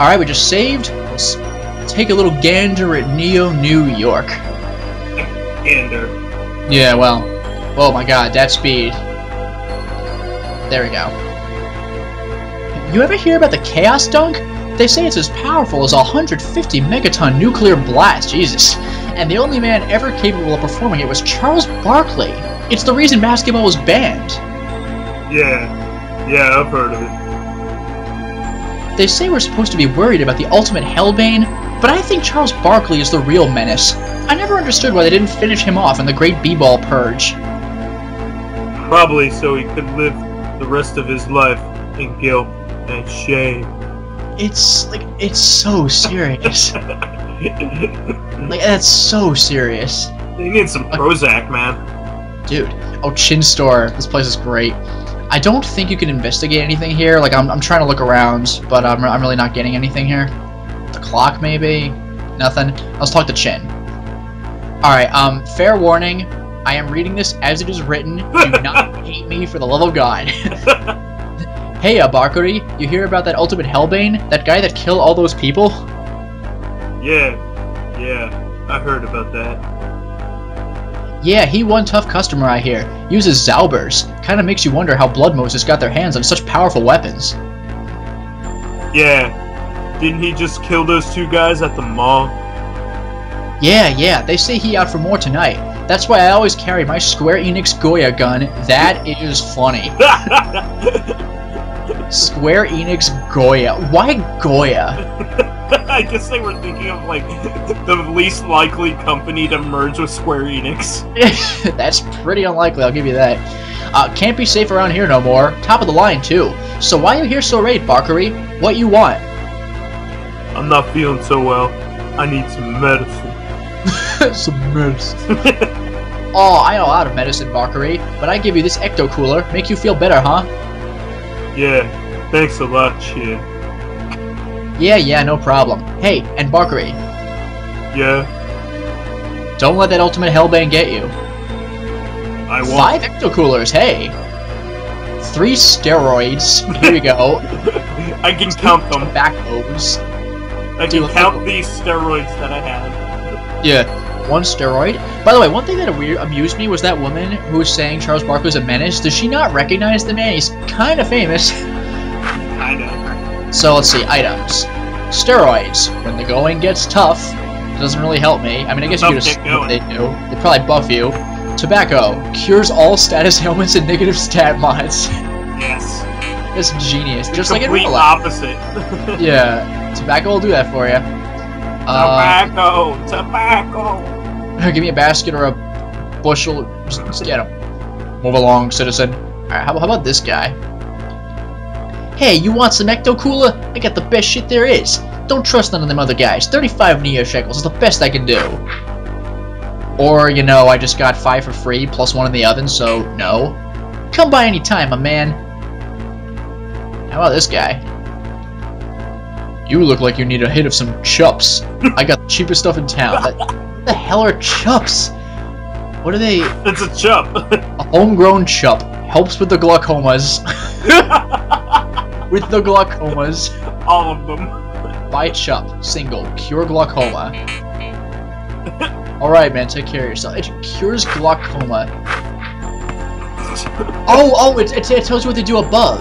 Alright, we just saved. Let's take a little gander at Neo, New York. Gander. Yeah, well. Oh my god, that speed. There we go. You ever hear about the Chaos Dunk? They say it's as powerful as a 150 megaton nuclear blast, Jesus. And the only man ever capable of performing it was Charles Barkley. It's the reason basketball was banned. Yeah. Yeah, I've heard of it. They say we're supposed to be worried about the ultimate Hellbane, but I think Charles Barkley is the real menace. I never understood why they didn't finish him off in the Great B-Ball Purge. Probably so he could live the rest of his life in guilt and shame. It's like it's so serious. like that's so serious. They need some Prozac, man. Dude. Oh, Chin Store. This place is great. I don't think you can investigate anything here. Like, I'm, I'm trying to look around, but I'm, I'm really not getting anything here. The clock, maybe? Nothing. Let's talk to Chin. Alright, um, fair warning. I am reading this as it is written. Do not hate me for the love of God. hey, Barkari, you hear about that Ultimate Hellbane? That guy that killed all those people? Yeah. Yeah. I heard about that. Yeah, he one tough customer I hear. Uses Zaubers. Kinda makes you wonder how Blood Moses got their hands on such powerful weapons. Yeah. Didn't he just kill those two guys at the mall? Yeah, yeah, they say he out for more tonight. That's why I always carry my Square Enix Goya gun. That is funny. Square Enix Goya. Why Goya? I guess they were thinking of like the least likely company to merge with Square Enix. That's pretty unlikely, I'll give you that. Uh, can't be safe around here no more. Top of the line, too. So why you here so late, Barkari? What you want? I'm not feeling so well. I need some medicine. some medicine. oh, I know a lot of medicine, Barkari, but I give you this Ecto Cooler. Make you feel better, huh? Yeah, thanks a lot, Chin. Yeah, yeah, no problem. Hey, and Barkari, Yeah, don't let that Ultimate Hellbane get you. I want. Five Ecto Coolers, hey! Three steroids, here we go. I can count them. Tobaccos. I can Dude, count these steroids that I have. Yeah, one steroid. By the way, one thing that amused me was that woman who was saying Charles Barkley was a menace. Does she not recognize the man? He's kind of famous. Kinda. So let's see, items. Steroids. When the going gets tough, doesn't really help me. I mean, I guess you could get what they do. They probably buff you. Tobacco. Cures all status ailments and negative stat mods. Yes. That's genius. Just like in real life. opposite. Yeah. Tobacco will do that for you. Uh, tobacco, tobacco. give me a basket or a bushel. Just, just get him. Move along, citizen. Alright, how, how about this guy? Hey, you want some Ecto Cooler? I got the best shit there is. Don't trust none of them other guys. 35 Neo Shekels is the best I can do. Or, you know, I just got 5 for free, plus 1 in the oven, so no. Come by any time, my man. How about this guy? You look like you need a hit of some chups. I got the cheapest stuff in town. That, what the hell are chups? What are they? It's a chub. A homegrown chup helps with the glaucomas. with the glaucomas. All of them. Buy chup, single, cure glaucoma. Alright, man, take care of yourself. It cures glaucoma. Oh, oh, it, it, it tells you what they do above.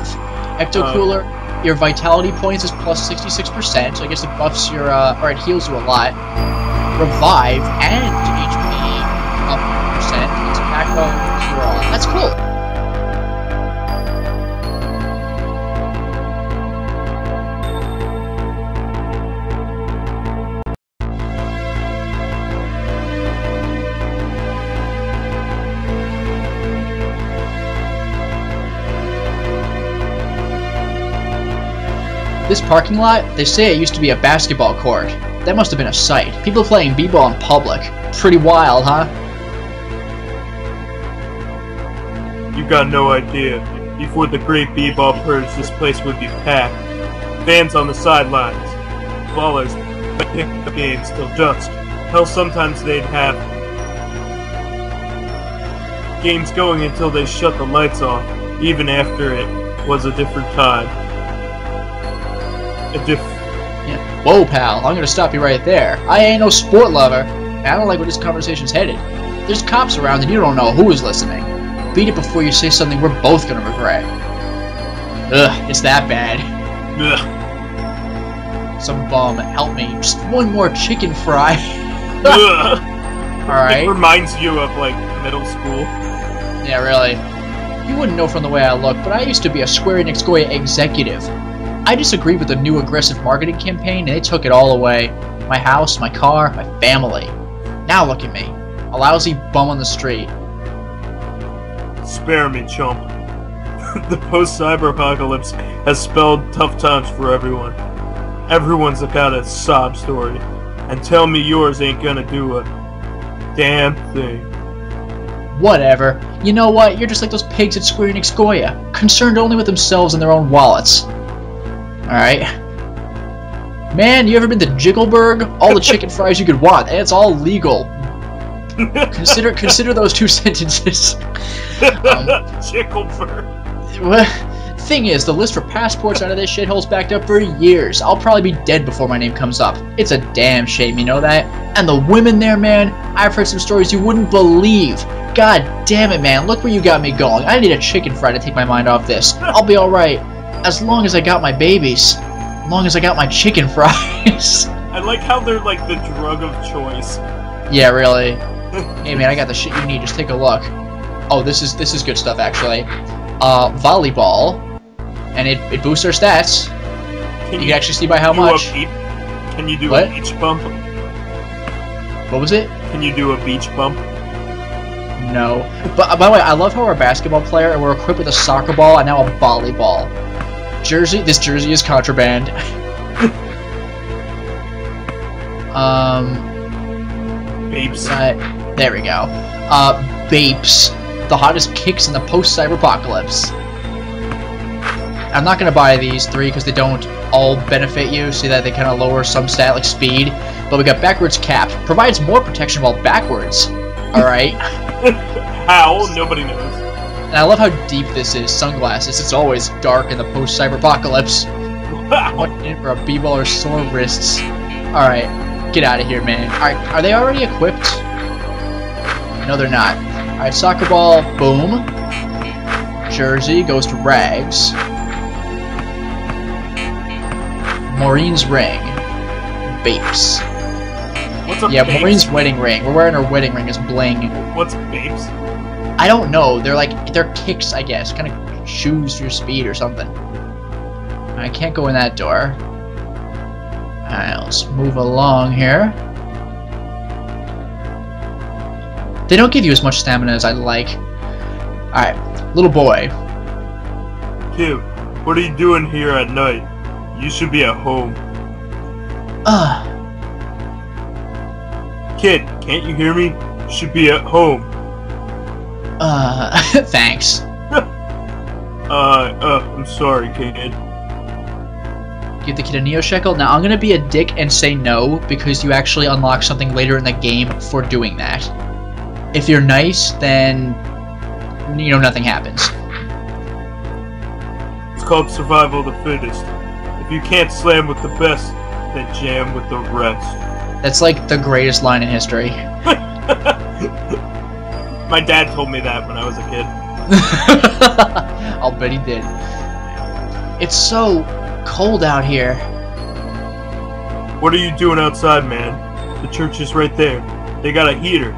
Ecto Oh. Cooler, your vitality points is plus 66%, so I guess it buffs your, uh, or it heals you a lot. Revive and HP up percent. Tobacco cure all. That's cool. This parking lot, they say it used to be a basketball court. That must have been a sight. People playing b-ball in public. Pretty wild, huh? You got no idea. Before the great b-ball purge, this place would be packed. Fans on the sidelines. Ballers pick the games till dusk. Hell, sometimes they'd have games going until they shut the lights off, even after it was a different time. A diff Yeah. Whoa, pal, I'm gonna stop you right there. I ain't no sport lover, and I don't like where this conversation's headed. There's cops around and you don't know who is listening. Beat it before you say something we're both gonna regret. Ugh, it's that bad. Ugh. Some bum, help me. Just one more chicken fry. Ugh. It Alright? reminds you of like middle school. Yeah, really. You wouldn't know from the way I look, but I used to be a Square Enix Goya executive. I disagreed with the new aggressive marketing campaign, and they took it all away. My house, my car, my family. Now look at me. A lousy bum on the street. Spare me, chump. the post-cyber apocalypse has spelled tough times for everyone. Everyone's got a sob story, and tell me yours ain't gonna do a damn thing. Whatever. You know what? You're just like those pigs at Square Enix Goya, concerned only with themselves and their own wallets. Alright. Man, you ever been to Jiggleburg? All the chicken fries you could want, and it's all legal. Consider consider those two sentences. Um, Chickleford. Well, Thing is, the list for passports out of this shithole's backed up for years. I'll probably be dead before my name comes up. It's a damn shame, you know that? And the women there, man, I've heard some stories you wouldn't believe. God damn it, man, look where you got me going. I need a chicken fry to take my mind off this. I'll be alright. As long as I got my babies. As long as I got my chicken fries. I like how they're like the drug of choice. yeah, really. Hey man, I got the shit you need, just take a look. Oh, this is this is good stuff actually. Uh, volleyball. And it, it boosts our stats. Can You can actually see by how much. Beach, can you do What? a beach bump? What was it? Can you do a beach bump? No. But by the way, I love how we're a basketball player and we're equipped with a soccer ball and now a volleyball. Jersey, this jersey is contraband. um, Babes. uh, there we go. Uh, Bapes, the hottest kicks in the post-cyber apocalypse. I'm not gonna buy these three because they don't all benefit you, See that they kind of lower some stat like speed. But we got backwards cap, provides more protection while backwards. All right. How? Nobody knows. And I love how deep this is. Sunglasses. It's always dark in the post-cyber apocalypse. Wow. What in for a b-ball or sore wrists? Alright, get out of here, man. Alright, are they already equipped? No, they're not. Alright, soccer ball, boom. Jersey goes to Rags. Maureen's ring. Bapes. What's a Yeah, babes? Maureen's wedding ring. We're wearing her wedding ring as bling. What's babes? I don't know. They're like they're kicks, I guess, kind of shoes your speed or something. I can't go in that door. Alright, let's move along here. They don't give you as much stamina as I'd like. Alright, little boy. Kid, what are you doing here at night? You should be at home. Ugh. Kid, can't you hear me? You should be at home. Uh, thanks. Uh, uh, I'm sorry, kid. Give the kid a Neo Shekel. Now, I'm gonna be a dick and say no, because you actually unlock something later in the game for doing that. If you're nice, then, you know, nothing happens. It's called survival of the fittest. If you can't slam with the best, then jam with the rest. That's like the greatest line in history. My dad told me that when I was a kid. I'll bet he did. It's so cold out here. What are you doing outside, man? The church is right there. They got a heater.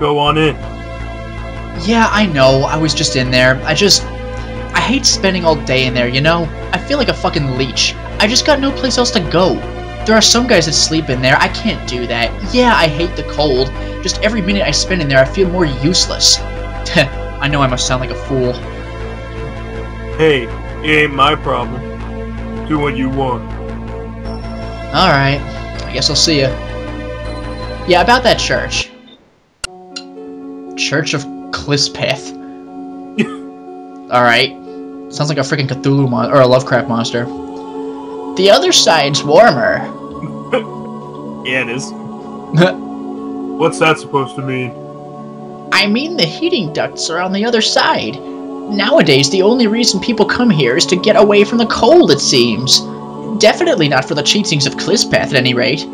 Go on in. Yeah, I know. I was just in there. I just. I hate spending all day in there, you know? I feel like a fucking leech. I just got no place else to go. There are some guys that sleep in there. I can't do that. Yeah, I hate the cold. Just every minute I spend in there, I feel more useless. I know I must sound like a fool. Hey, it ain't my problem. Do what you want. Alright. I guess I'll see ya. Yeah, about that church. Church of Klispeth. Alright. Sounds like a freaking Cthulhu mon- or a Lovecraft monster. The other side's warmer. Yeah, it is. What's that supposed to mean? I mean the heating ducts are on the other side. Nowadays, the only reason people come here is to get away from the cold, it seems. Definitely not for the cheatings of Klispeth, at any rate.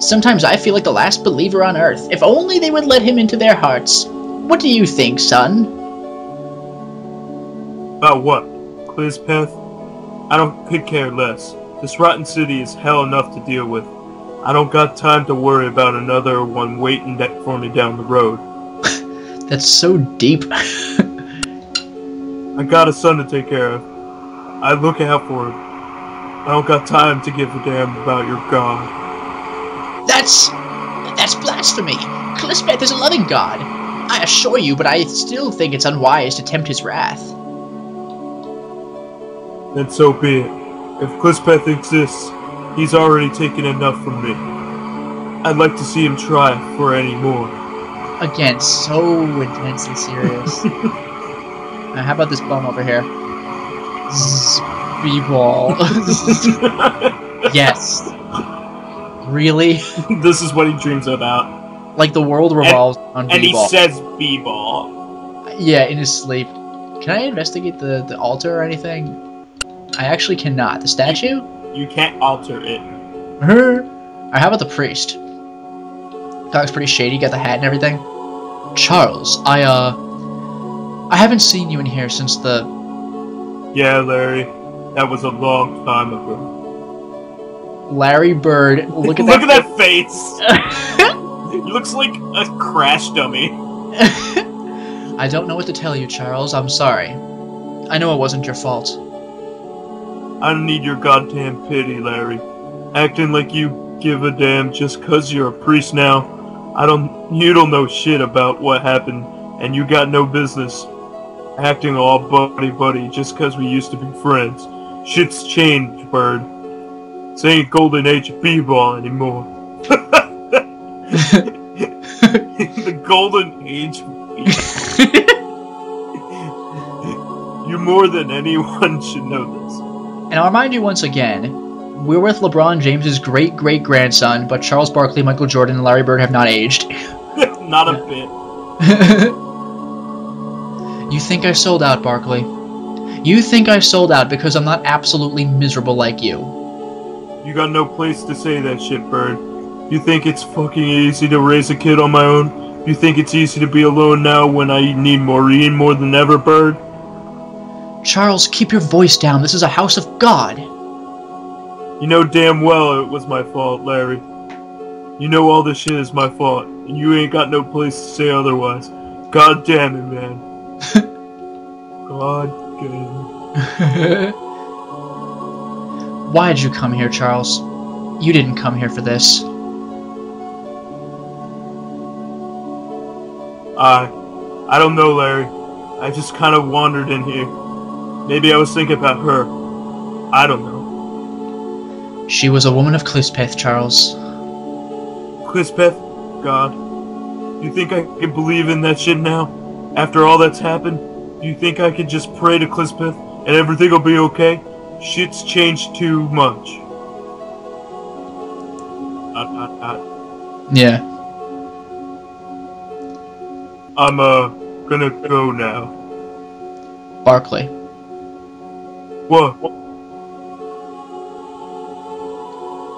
Sometimes I feel like the last believer on Earth. If only they would let him into their hearts. What do you think, son? About what? Klispeth? I don't could care less. This rotten city is hell enough to deal with. I don't got time to worry about another one waiting for me down the road. That's so deep. I got a son to take care of. I look out for him. I don't got time to give a damn about your god. That's that's blasphemy. Klispeth is a loving god. I assure you, but I still think it's unwise to tempt his wrath. Then so be it. If Klispeth exists, he's already taken enough from me. I'd like to see him try for any more. Again, so intensely serious. Uh, how about this bum over here? Speedball. yes. Really? this is what he dreams about. Like the world revolves on And he b-ball. says b-ball. yeah, in his sleep. Can I investigate the, the altar or anything? I actually cannot. The statue? You can't alter it. Or how about the priest? That looks pretty shady, got the hat and everything. Charles, I, uh... I haven't seen you in here since the... Yeah, Larry. That was a long time ago. Larry Bird. Look at Look that. at that face! he looks like a crash dummy. I don't know what to tell you, Charles. I'm sorry. I know it wasn't your fault. I don't need your goddamn pity, Larry. Acting like you give a damn just 'cause you're a priest now. I don't. You don't know shit about what happened, and you got no business acting all buddy buddy just 'cause we used to be friends. Shit's changed, Bird. This ain't golden age of b-ball anymore. the golden age you more than anyone should know this. And I'll remind you once again, we're with LeBron James's great great grandson, but Charles Barkley, Michael Jordan, and Larry Bird have not aged. Not a bit. you think I sold out, Barkley? You think I sold out because I'm not absolutely miserable like you. You got no place to say that shit, Bird. You think it's fucking easy to raise a kid on my own? You think it's easy to be alone now when I need Maureen more than ever, Bird? Charles, keep your voice down. This is a house of God. You know damn well it was my fault, Larry. You know all this shit is my fault, and you ain't got no place to say otherwise. God damn it, man. God damn it. Why did you come here, Charles? You didn't come here for this. I... I don't know, Larry. I just kind of wandered in here. Maybe I was thinking about her. I don't know. She was a woman of Klispeth, Charles. Klispeth, God, you think I can believe in that shit now? After all that's happened? Do you think I can just pray to Klispeth and everything will be okay? Shit's changed too much. Dot, dot, dot. Yeah. I'm, uh, gonna go now.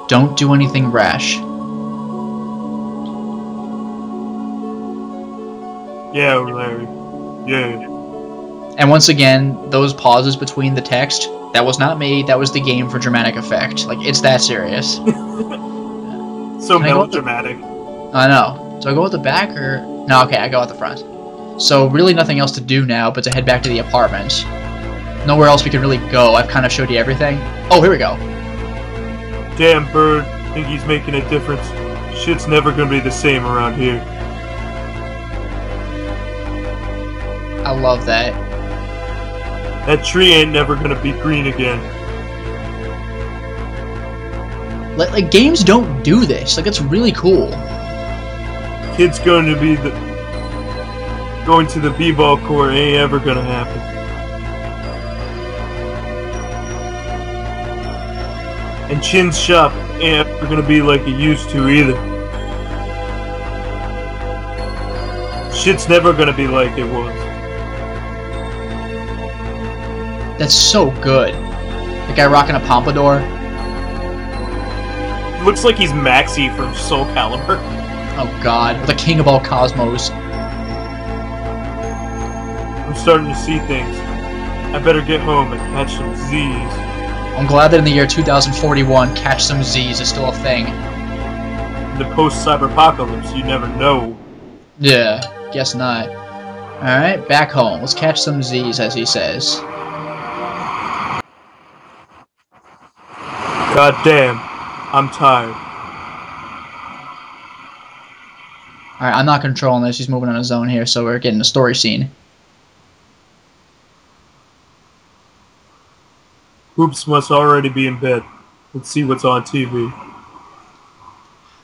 Don't do anything rash. Yeah, Larry. Yeah. And once again, those pauses between the text, that was not me, that was the game for dramatic effect. Like, it's that serious. Uh, so Can I with melodramatic. I know. Do I go with the back or... No, okay, I go at the front. So really nothing else to do now but to head back to the apartment. Nowhere else we can really go. I've kind of showed you everything. Oh, here we go. Damn, Bird. Think he's making a difference. Shit's never gonna be the same around here. I love that. That tree ain't never gonna be green again. Like, like games don't do this. Like, it's really cool. Kid's going to be the going to the b-ball court ain't ever gonna happen. And Chin's shop ain't ever gonna be like it used to either. Shit's never gonna be like it was. That's so good. The guy rocking a pompadour. looks like he's Maxi from Soul Calibur. Oh god, the king of all cosmos. I'm starting to see things. I better get home and catch some Z's. I'm glad that in the year 2041, catch some Z's is still a thing. In the post-cyberpocalypse, you never know. Yeah, guess not. Alright, back home. Let's catch some Z's, as he says. God damn, I'm tired. Alright, I'm not controlling this. He's moving on his own here, so we're getting a story scene. Hoops must already be in bed. Let's see what's on TV.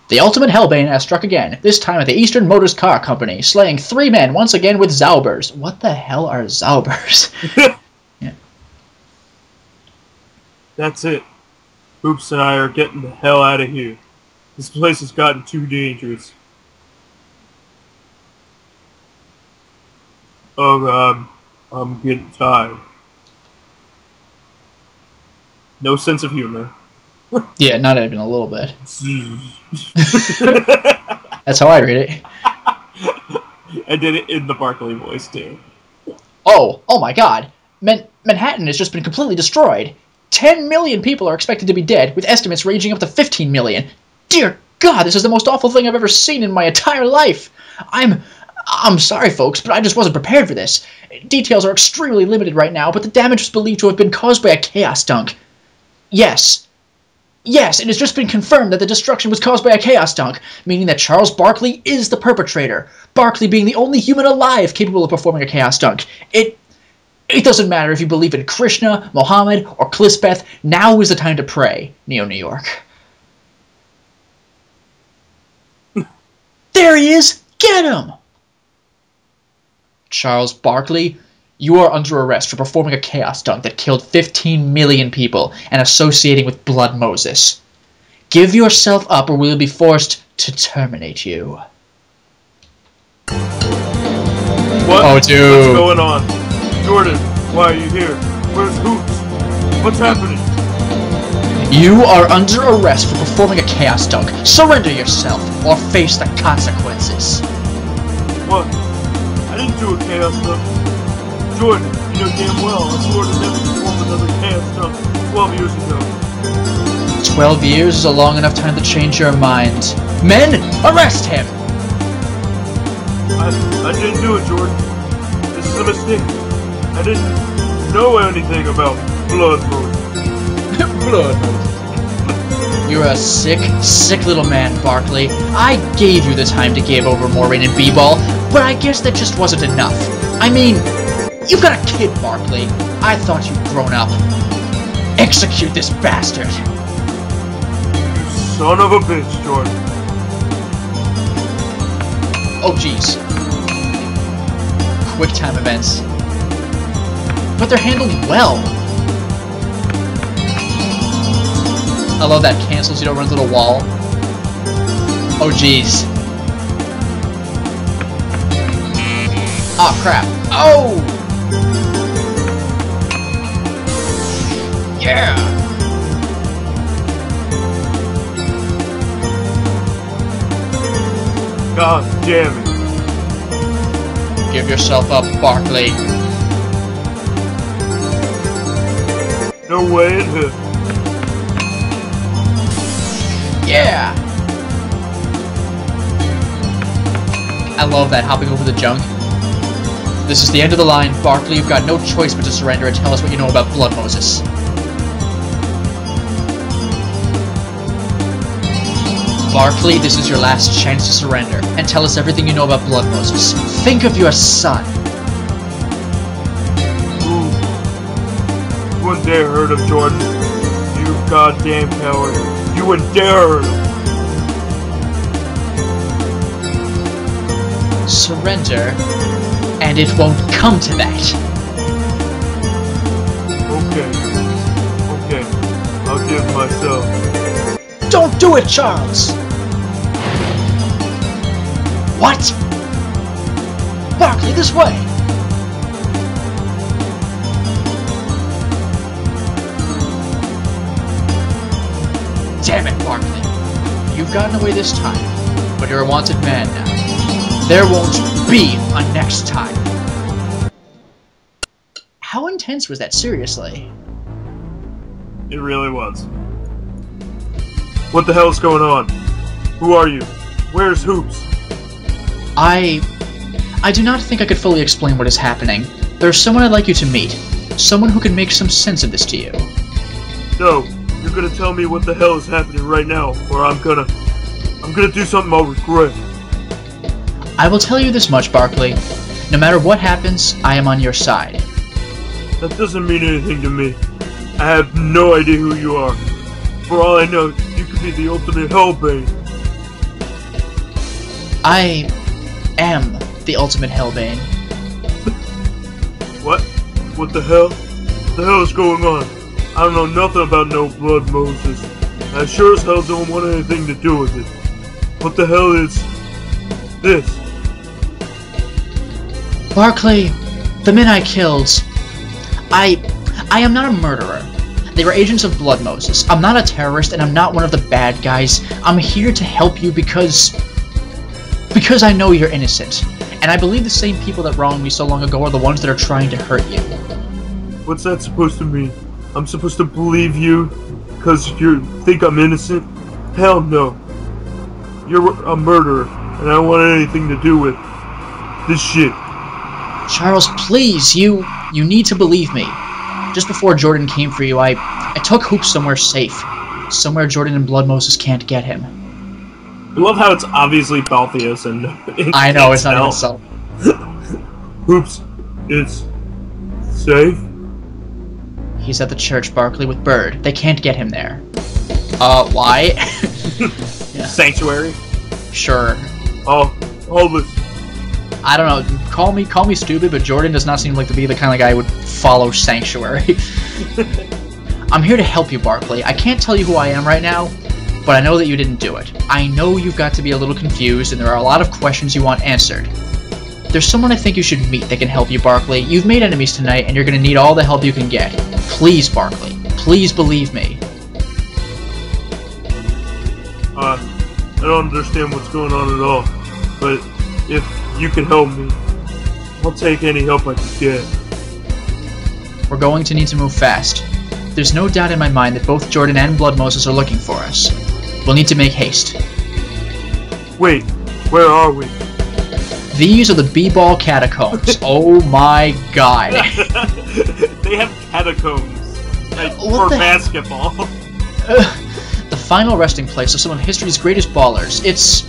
The ultimate Hellbane has struck again, this time at the Eastern Motors Car Company, slaying three men once again with Zaubers. What the hell are Zaubers? yeah. That's it. Hoops and I are getting the hell out of here. This place has gotten too dangerous. Oh god, I'm getting tired. No sense of humor. yeah, not even a little bit. That's how I read it. I did it in the Barkley voice too. Oh, oh my god. Man Manhattan has just been completely destroyed. 10 million people are expected to be dead, with estimates ranging up to 15 million. Dear God, this is the most awful thing I've ever seen in my entire life. I'm. I'm sorry, folks, but I just wasn't prepared for this. Details are extremely limited right now, but the damage was believed to have been caused by a chaos dunk. Yes. Yes, it has just been confirmed that the destruction was caused by a chaos dunk, meaning that Charles Barkley is the perpetrator. Barkley being the only human alive capable of performing a chaos dunk. It it doesn't matter if you believe in Krishna, Mohammed, or Klispeth, now is the time to pray, Neo New York. there he is! Get him! Charles Barkley, you are under arrest for performing a chaos dunk that killed 15 million people and associating with Blood Moses. Give yourself up or we will be forced to terminate you. What? Oh, dude. What's going on? Jordan, why are you here? Where's Hoops? What's happening? You are under arrest for performing a chaos dunk. Surrender yourself or face the consequences. What? I didn't do a chaos dunk. Jordan, you know damn well to never perform another dunk 12 years ago. 12 years is a long enough time to change your mind. Men, arrest him! I, I didn't do it, Jordan. This is a mistake. I didn't know anything about blood moon. You're a sick, sick little man, Barkley. I gave you the time to give over Maureen and B-Ball, but I guess that just wasn't enough. I mean, you've got a kid, Barkley. I thought you'd grown up. Execute this bastard. Son of a bitch, Jordan. Oh, jeez. Quick time events. But they're handled well. I love that cancels you don't run into the wall. Oh, jeez. Oh, crap. Oh! Yeah! God damn it. Give yourself up, Barkley. No way. Yeah! I love that, hopping over the junk. This is the end of the line. Barkley, you've got no choice but to surrender and tell us what you know about Blood Moses. Barkley, this is your last chance to surrender, and tell us everything you know about Blood Moses. Think of your son. Ooh. You wouldn't dare hurt him, Jordan. You goddamn coward. You wouldn't dare hurt him. Surrender, and it won't come to that. Okay. Okay. I'll give myself. Don't do it, Charles! What? Barkley, this way! Damn it, Barkley. You've gotten away this time, but you're a wanted man now. There won't be a next time. How intense was that, seriously? It really was. What the hell's going on? Who are you? Where's Hoops? I... I do not think I could fully explain what is happening. There's someone I'd like you to meet. Someone who can make some sense of this to you. No, you're gonna tell me what the hell is happening right now, or I'm gonna... I'm gonna do something I'll regret. I will tell you this much, Barkley. No matter what happens, I am on your side. That doesn't mean anything to me. I have no idea who you are. For all I know, you could be the ultimate Hellbane. I am the ultimate Hellbane. What? What the hell? What the hell is going on? I don't know nothing about no blood, Moses. I sure as hell don't want anything to do with it. What the hell is this? Barkley, the men I killed. I. I am not a murderer. They were agents of Blood Moses. I'm not a terrorist and I'm not one of the bad guys. I'm here to help you because. Because I know you're innocent. And I believe the same people that wronged me so long ago are the ones that are trying to hurt you. What's that supposed to mean? I'm supposed to believe you because you think I'm innocent? Hell no. You're a murderer, and I don't want anything to do with this shit. Charles, please, you you need to believe me. Just before Jordan came for you, I I took Hoop somewhere safe. Somewhere Jordan and Blood Moses can't get him. I love how it's obviously Balthios and I know, it's not even so. Hoops, it's safe. He's at the church, Barkley, with Bird. They can't get him there. Uh, why? Yeah. Sanctuary. sure. Oh, all this. I don't know. Call me call me stupid, but Jordan does not seem like to be the kind of guy who would follow Sanctuary. I'm here to help you, Barkley. I can't tell you who I am right now, but I know that you didn't do it. I know you've got to be a little confused, and there are a lot of questions you want answered. There's someone I think you should meet that can help you, Barkley. You've made enemies tonight, and you're gonna need all the help you can get. Please, Barkley. Please believe me. Uh, I don't understand what's going on at all. But if you can help me, I'll take any help I can get. We're going to need to move fast. There's no doubt in my mind that both Jordan and Blood Moses are looking for us. We'll need to make haste. Wait, where are we? These are the B-Ball Catacombs. oh my god. they have catacombs like, for basketball. the final resting place of some of history's greatest ballers. It's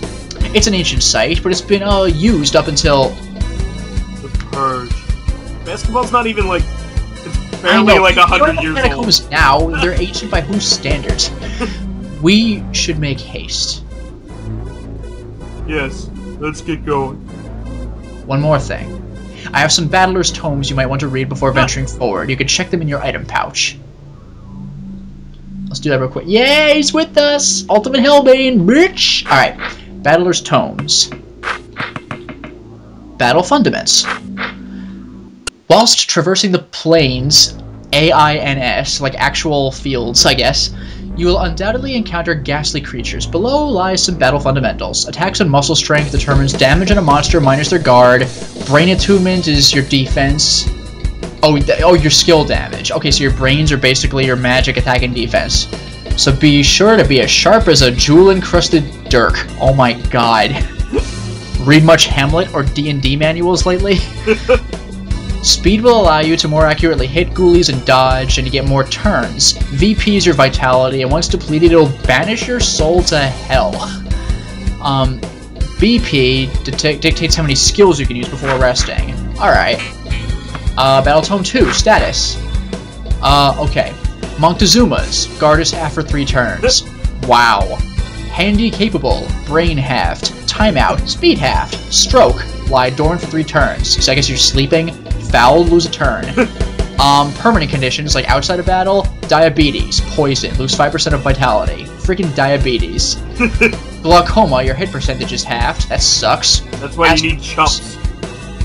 it's an ancient site, but it's been uh, used up until the purge. Basketball's not even like it's barely like a hundred years old. catacombs now. They're ancient by whose standards? We should make haste. Yes, let's get going. One more thing. I have some battlers' tomes you might want to read before ah. venturing forward. You can check them in your item pouch. Let's do that real quick. Yay, he's with us! Ultimate Hellbane, bitch! Alright, battlers' tomes. Battle Fundaments. Whilst traversing the plains, A-I-N-S, like actual fields, I guess, you will undoubtedly encounter ghastly creatures. Below lies some battle fundamentals. Attacks on muscle strength determines damage on a monster minus their guard. Brain attunement is your defense. Oh, oh, your skill damage. Okay, so your brains are basically your magic attack and defense. So be sure to be as sharp as a jewel-encrusted dirk. Oh my god. Read much Hamlet or D&D manuals lately? Speed will allow you to more accurately hit ghoulies and dodge, and to get more turns. VP is your vitality, and once depleted, it'll banish your soul to hell. Um, BP dictates how many skills you can use before resting. Alright. Uh, Battle Tome 2, status. Uh, okay. Montezuma's, guard is half for three turns. Wow. Handy capable, brain halved, timeout, speed halved, stroke, lie dormant for three turns. So I guess you're sleeping, foul, lose a turn. Um, permanent conditions like outside of battle, diabetes, poison, lose 5% of vitality. Freaking diabetes. Glaucoma, your hit percentage is halved. That sucks. That's why you need chumps.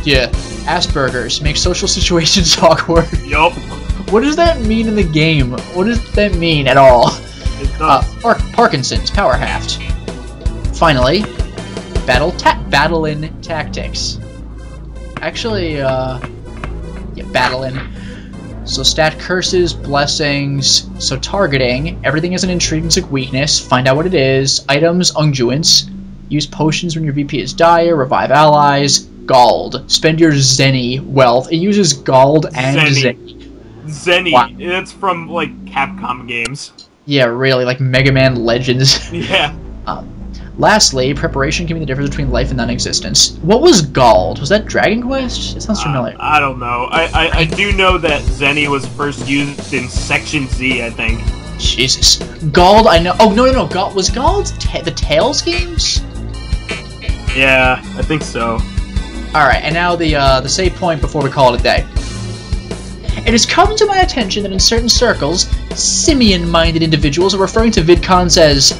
Yeah. Asperger's, make social situations awkward. Yup. What does that mean in the game? What does that mean at all? Uh. Park- Parkinson's, power halved. Finally, battle ta battle in tactics. Actually, uh, in. So stat curses, blessings, so targeting, everything is an intrinsic weakness, find out what it is, items, unguents, use potions when your VP is dire, revive allies, Gald, spend your Zenny wealth, it uses Gald and Zenny. Zenny, Wow. it's from, like, Capcom games. Yeah, really, like Mega Man Legends. Yeah. Um, Lastly, preparation can be the difference between life and non-existence. What was Gald? Was that Dragon Quest? It sounds familiar. Uh, I don't know. I, I, I do know that Zenny was first used in Section Z, I think. Jesus. Gald, I know. Oh, no, no, no. Gald, was Gald ta- the Tales games? Yeah, I think so. Alright, and now the, uh, the save point before we call it a day. It has come to my attention that in certain circles, simian-minded individuals are referring to VidCons as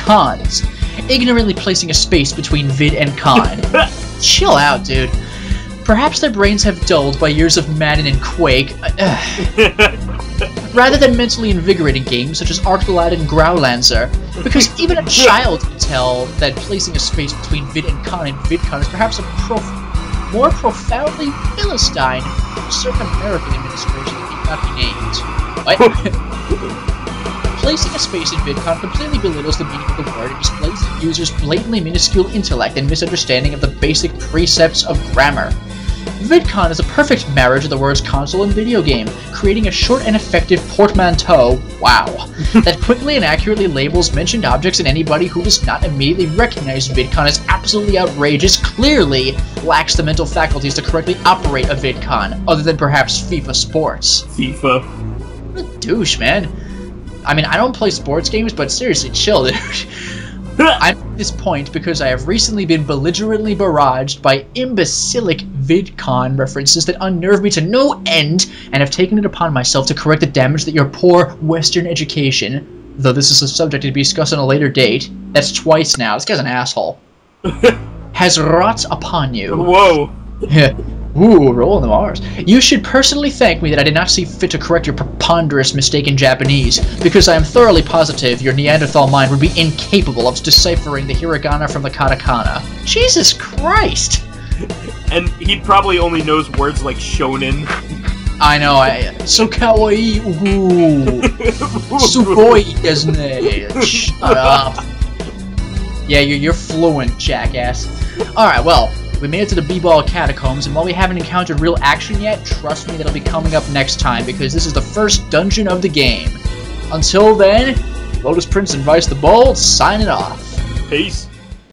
VidCons, ignorantly placing a space between vid and con. Chill out, dude. Perhaps their brains have dulled by years of Madden and Quake. rather than mentally invigorating games such as Arc the Lad and Growlanser, because even a child can tell that placing a space between vid and con and vidcon is perhaps a prof- more profoundly philistine certain American administration that need not be named. What? Placing a space in VidCon completely belittles the meaning of the word and displays the user's blatantly minuscule intellect and misunderstanding of the basic precepts of grammar. VidCon is a perfect marriage of the words console and video game, creating a short and effective portmanteau, wow, that quickly and accurately labels mentioned objects and anybody who does not immediately recognize VidCon as absolutely outrageous clearly lacks the mental faculties to correctly operate a VidCon, other than perhaps FIFA Sports. FIFA. What a douche, man. I mean, I don't play sports games, but seriously, chill, dude. I'm at this point because I have recently been belligerently barraged by imbecilic VidCon references that unnerve me to no end, and have taken it upon myself to correct the damage that your poor Western education, though this is a subject to be discussed on a later date, that's twice now, this guy's an asshole, has wrought upon you. Whoa. Ooh, rolling the Mars. You should personally thank me that I did not see fit to correct your preponderous mistake in Japanese, because I am thoroughly positive your Neanderthal mind would be incapable of deciphering the hiragana from the katakana. Jesus Christ! And he probably only knows words like shonen. I know, I... So kawaii, ooh. Sugoi ne. Shut up. Yeah, you're, you're fluent, jackass. Alright, well, we made it to the B-Ball Catacombs, and while we haven't encountered real action yet, trust me, that'll be coming up next time, because this is the first dungeon of the game. Until then, Lotus Prince and Vice the Bold, signing off. Peace.